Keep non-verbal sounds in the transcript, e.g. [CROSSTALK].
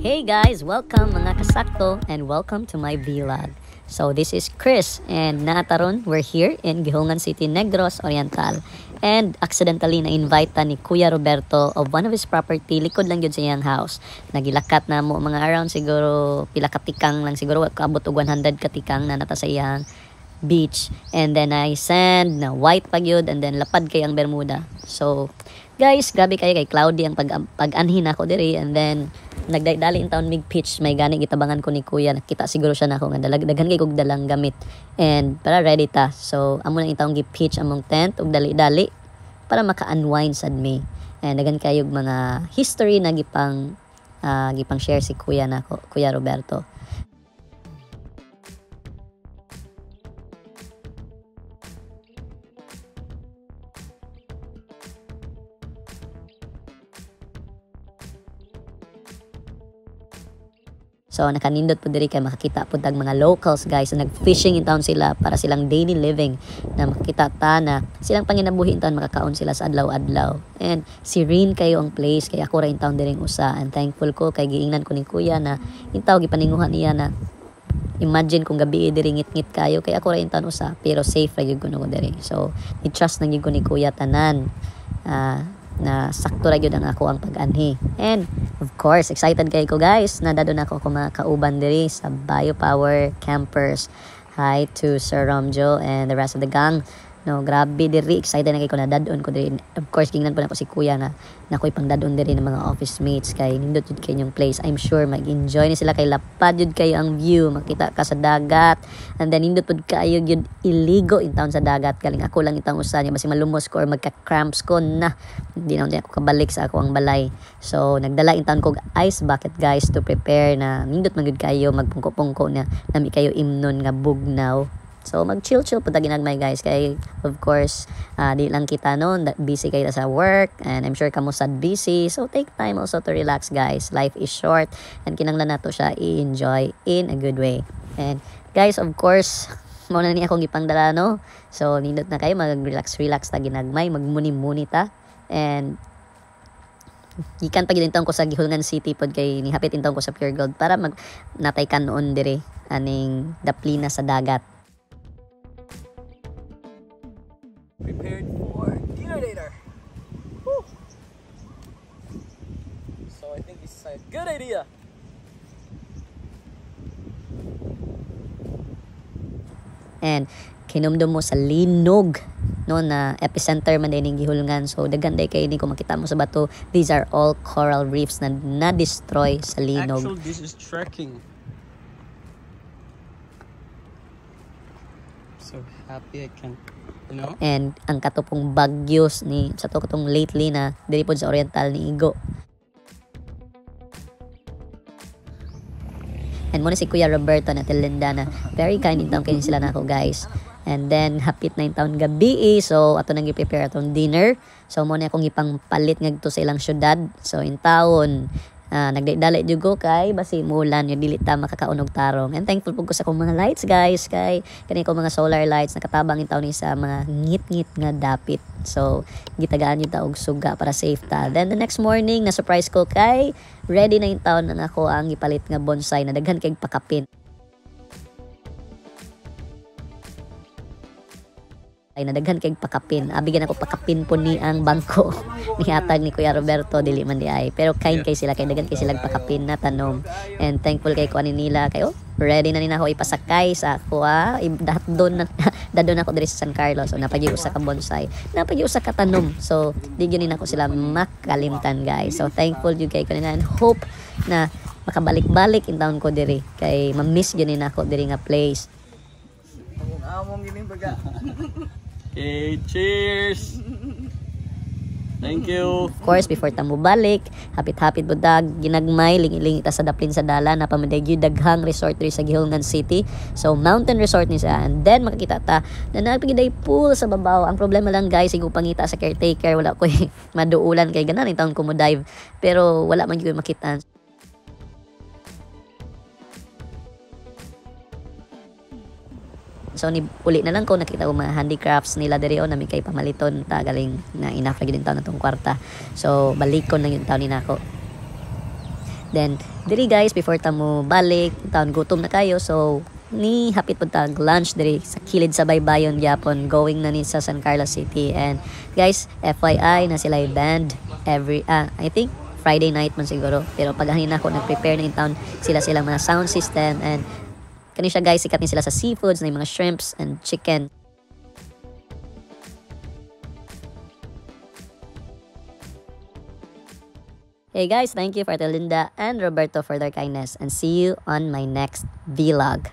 guys, welcome mga kasakto and welcome to my vlog. So this is Chris and nataron we're here in Gihongan City, Negros Oriental. And accidentally na-invite ni Kuya Roberto of one of his property, likod lang yun sa iyang house. Nagilakat na mo mga around siguro pila katikang lang siguro kaabot og 100 katikang na nata sa iyang beach and then I sand na white pag yun and then lapad kay ang Bermuda. So guys, grabe kayo kay cloudy ang pag pag-anhin ako diri and then nagdali in town mig pitch may gani gitabangan ko ni kuya. Nakita siguro siya na ako nga dalag daghan kay kog dalang gamit. And para ready ta. So amo nang intawong gi pitch among tent ug dali-dali para maka-unwind sad me. And daghan kayo mga history na gipang uh, gipang share si kuya nako kuya Roberto So nakanindot po diri kay makakita po tag mga locals guys na nag-fishing in town sila para silang daily living na makita ta na silang panginabuhi in town makakaon sila sa adlaw-adlaw. And si Rin kayo ang place kay ako ra in town diri usa and thankful ko kay giingnan ko ni kuya na intaw gipaninguhan niya na imagine kung gabi diri ngit-ngit kayo kay ako ra in town usa pero safe ra gyud kuno diri. So ni trust na gyud ko ni kuya tanan. Uh, na sakto ra gyud ang ako ang pag-anhi. And of course, excited kay ko guys na dadon ako ko kauban diri sa Biopower Campers. Hi to Sir Romjo and the rest of the gang. No, grabe diri excited na kay ko na dadon ko diri. Of course, gingnan po na ko si Kuya na nakoy pang dadon diri ng mga office mates kay nindot jud kay yung place. I'm sure mag-enjoy ni sila kay lapad jud kayo ang view, makita ka sa dagat. And then nindot pud kayo jud iligo in town sa dagat. Galing ako lang itang usa niya basi malumos ko or magka-cramps ko na hindi na ako kabalik sa ako ang balay. So nagdala in town kog ice bucket guys to prepare na nindot man kayo magpungko-pungko na nami kayo imnon nga bugnaw So mag-chill-chill po ginagmay guys kay of course uh, di lang kita noon busy kayo sa work and I'm sure kamo sad busy so take time also to relax guys. Life is short and kinanglan nato siya i-enjoy in a good way. And guys of course [LAUGHS] mo na ni akong ipangdala no. So nindot na kayo mag-relax relax ta ginagmay magmuni-muni ta and gikan pa gid ko sa Gihulngan City pod kay ni hapit intong ko sa Pure Gold para mag natay kan noon dire aning daplina sa dagat prepared for Detonator. Woo. So I think this is a good idea. And kinumdum mo sa linog no na epicenter man din gihulungan so daghan day kay ni ko makita mo sa bato these are all coral reefs na na-destroy sa linog actually this is trekking so happy I can know and ang katupong bagyos ni sa to katong lately na diri pod sa oriental ni Igo And muna si Kuya Roberto na Tilinda na very kind in town kayo sila na ako guys. And then hapit na yung taon gabi eh. So ato nang i-prepare atong dinner. So muna akong ipang palit ngagto sa ilang syudad. So in taon uh, nagdala jugo kay basi mulan yung dili ta makakaunog tarong. And thankful po ko sa akong mga lights guys kay kani ko mga solar lights nakatabang intaw ni sa mga ngit-ngit nga dapit. So gitagaan yung taog suga para safe ta. Then the next morning na surprise ko kay ready na taon na ako ang ipalit nga bonsai na daghan kay pakapin ay nadaghan kay pakapin. Abigyan ako pakapin po ni ang bangko. [LAUGHS] Ni hatag ni Kuya Roberto dili man di ay. Pero kind kay sila kay daghan kay sila pakapin na tanom and thankful kay ko ani nila. Kay oh ready na ni ako ipasakay sa ako ah. Doon na [LAUGHS] dadon ako diri sa San Carlos. So napagi usa ka bonsai. Napagi usa ka tanom so di gyud nako sila makalimtan guys. So thankful jud kay kanina and hope na makabalik-balik in town ko diri. Kay ma-miss gyud nako diri nga place. Among gining baga [LAUGHS] Okay, cheers! Thank you. Of course, before ta balik, hapit-hapit budag, ginagmay, lingiling ita sa daplin sa dala, na pamadagyo daghang resort diri sa Gihongan City. So, mountain resort ni siya. And then, makakita ta, na napigiday pool sa babaw. Ang problema lang guys, igo pangita sa caretaker, wala ko [LAUGHS] maduulan kay ganan, itong ko mo dive. Pero, wala man yung makita. So ni uli na lang ko nakita ko mga handicrafts nila diri o nami kay pamaliton ta galing na lagi din taon natong kwarta. So balik ko na yung taon ni nako. Then, diri guys, before ta mo balik, taon gutom na kayo. So, ni hapit po tag lunch diri sa kilid sa baybayon gyapon going na ni sa San Carlos City and guys FYI na sila band every ah I think Friday night man siguro pero pag na ako nag-prepare na in town sila silang mga sound system and kani siya guys? Sikat ni sila sa seafoods na mga shrimps and chicken. Hey guys, thank you for Linda and Roberto for their kindness. And see you on my next vlog.